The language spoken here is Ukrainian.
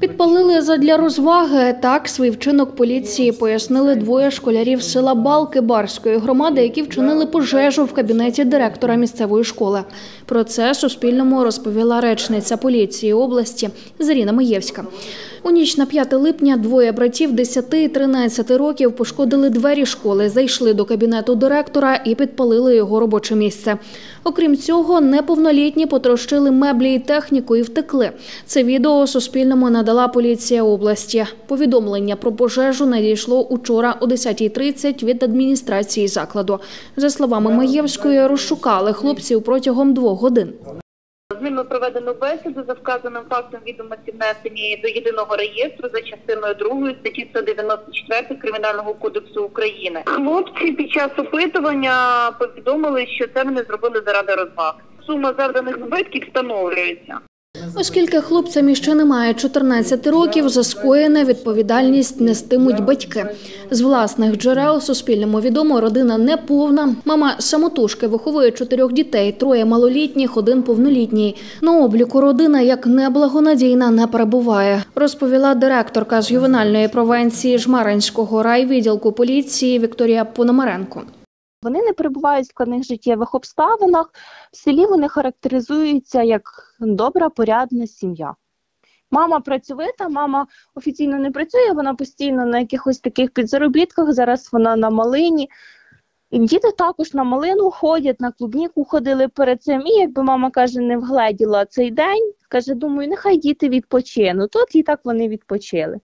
Підпалили задля розваги. Так свій вчинок поліції пояснили двоє школярів села Балки Барської громади, які вчинили пожежу в кабінеті директора місцевої школи. Про це Суспільному розповіла речниця поліції області Заріна Маєвська. У ніч на 5 липня двоє братів 10 і 13 років пошкодили двері школи, зайшли до кабінету директора і підпалили його робоче місце. Окрім цього, неповнолітні потрощили меблі і техніку і втекли. Це відео Суспільному надала поліція області. Повідомлення про пожежу надійшло учора о 10.30 від адміністрації закладу. За словами Маєвської, розшукали хлопців протягом двох годин. З ними проведено бесіду за вказаним фактом відомості внесені до єдиного реєстру за частиною 2 статті 194 Кримінального кодексу України. Хлопці під час опитування повідомили, що це вони зробили заради розваг. Сума завданих збитків встановлюється. Оскільки хлопцям іще немає 14 років, за скоєне відповідальність нестимуть батьки. З власних джерел Суспільному відомо, родина неповна. Мама самотужки виховує чотирьох дітей, троє малолітніх, один повнолітній. На обліку родина як неблагонадійна не перебуває, розповіла директорка з ювенальної провенції Жмаринського райвідділку поліції Вікторія Пономаренко. Вони не перебувають в складних життєвих обставинах. В селі вони характеризуються як добра, порядна сім'я. Мама працьовита, мама офіційно не працює, вона постійно на якихось таких підзаробітках, зараз вона на малині. Діти також на малину ходять, на клубніку ходили перед цим. І якби мама каже, не вгледіла цей день, каже, думаю, нехай діти відпочинуть. Тут і так вони відпочили.